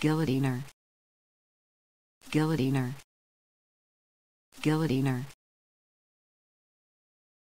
Guillotiner. Guillotiner. Guillotiner.